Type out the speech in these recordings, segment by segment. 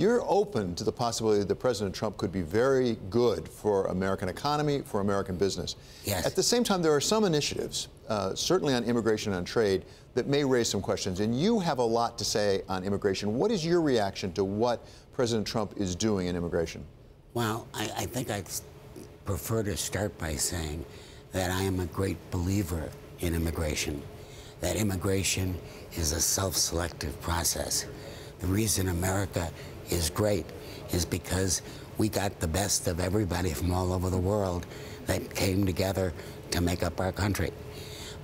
you're open to the possibility that President Trump could be very good for American economy, for American business. Yes. At the same time, there are some initiatives, uh, certainly on immigration and trade, that may raise some questions. And you have a lot to say on immigration. What is your reaction to what President Trump is doing in immigration? Well, I, I think I'd prefer to start by saying that I am a great believer in immigration, that immigration is a self selective process. The reason America is great is because we got the best of everybody from all over the world that came together to make up our country.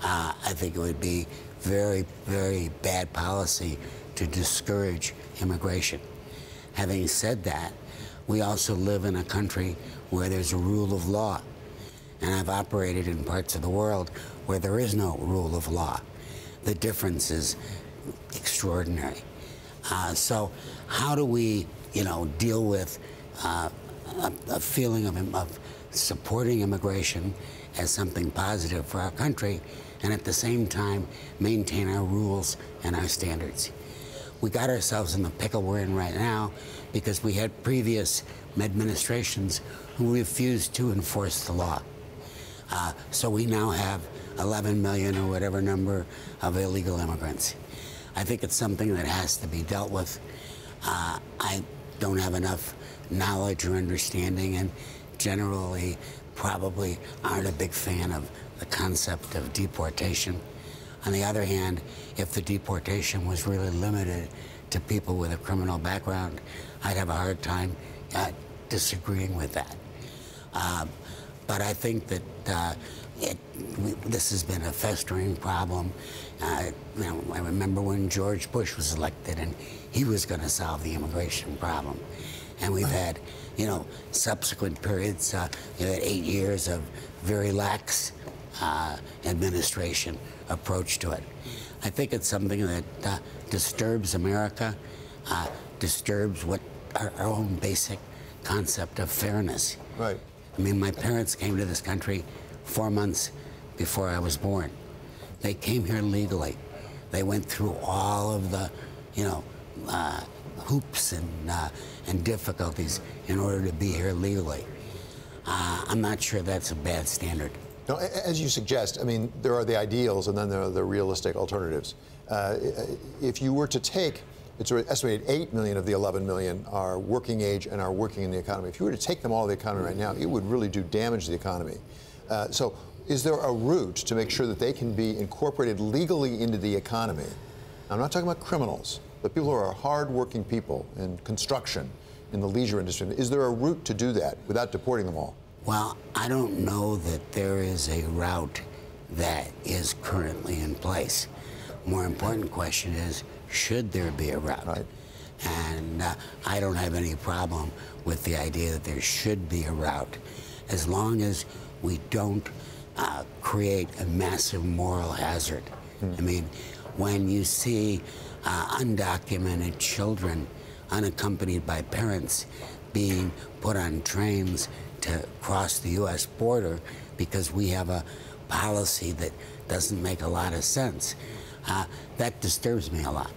Uh, I think it would be very, very bad policy to discourage immigration. Having said that, we also live in a country where there's a rule of law. And I've operated in parts of the world where there is no rule of law. The difference is extraordinary. Uh, so, how do we, you know, deal with uh, a, a, feeling of, of supporting immigration as something positive for our country, and at the same time maintain our rules and our standards? We got ourselves in the pickle we're in right now because we had previous administrations who refused to enforce the law. Uh, so we now have 11 million or whatever number of illegal immigrants. I think it's something that has to be dealt with. Uh, I don't have enough knowledge or understanding, and generally probably aren't a big fan of the concept of deportation. On the other hand, if the deportation was really limited to people with a criminal background, I'd have a hard time uh, disagreeing with that. Uh, but I think that uh, it, we, this has been a festering problem. Uh, you know, I remember when George Bush was elected, and he was going to solve the immigration problem. And we've had, you know, subsequent periods. Uh, you had eight years of very lax uh, administration approach to it. I think it's something that uh, disturbs America, uh, disturbs what our, our own basic concept of fairness. Right. I mean, my parents came to this country four months before I was born. They came here legally. They went through all of the, you know, uh, hoops and, uh, and difficulties in order to be here legally. Uh, I'm not sure that's a bad standard. No, as you suggest, I mean, there are the ideals and then there are the realistic alternatives. Uh, if you were to take it's estimated 8 million of the 11 million are working age and are working in the economy. If you were to take them all of the economy right now, it would really do damage to the economy. Uh, so is there a route to make sure that they can be incorporated legally into the economy? I'm not talking about criminals, but people who are hardworking people in construction, in the leisure industry. Is there a route to do that without deporting them all? Well, I don't know that there is a route that is currently in place. More important question is, should there be a route? Right. And uh, I don't have any problem with the idea that there should be a route, as long as we don't uh, create a massive moral hazard. Hmm. I mean, when you see uh, undocumented children unaccompanied by parents being put on trains to cross the U.S. border because we have a policy that doesn't make a lot of sense, uh, that disturbs me a lot.